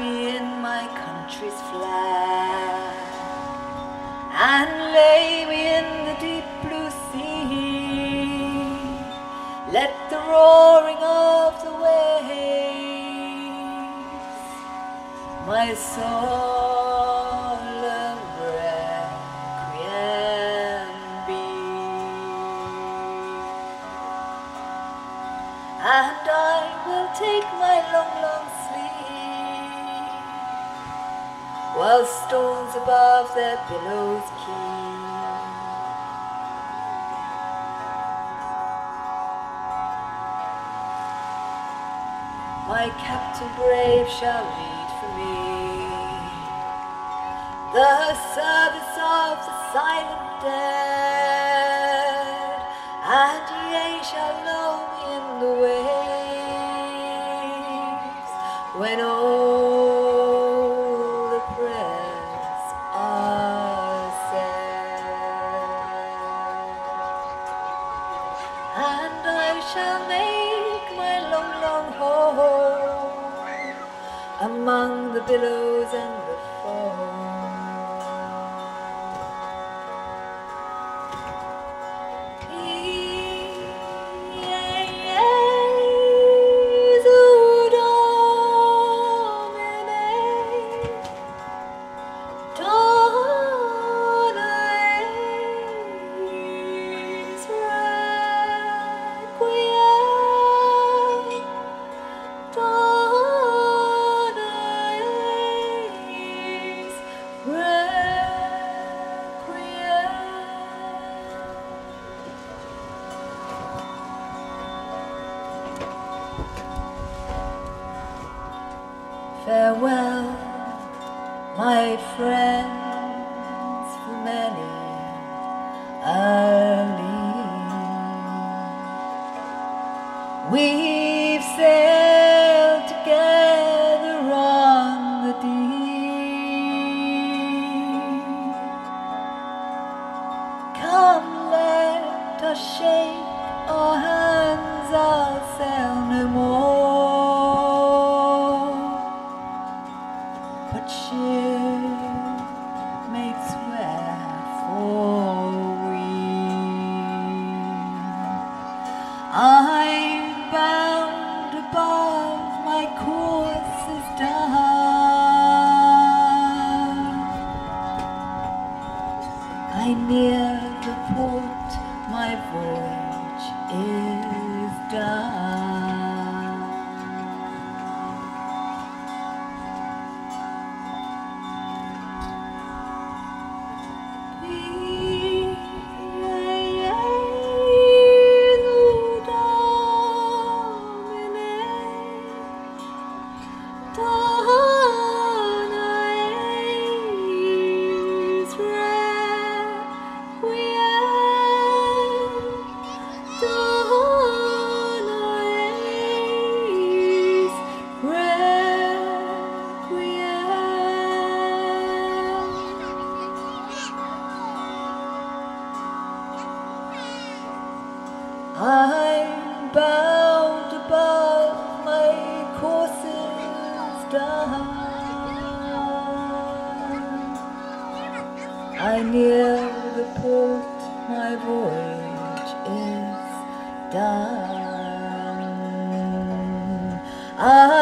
in my country's flag and lay me in the deep blue sea. Let the roaring of the waves, my solemn requiem be. And I will take my long, long while stones above their billows keep. My captain brave shall lead for me the service of the silent dead, billows and Farewell, my friends, for many leave. We've sailed together on the deep. Come, let us shake our But shipmates wherefore we. I'm bound above my course is done. I near the port my voyage is I'm I near the port, my voyage is done. I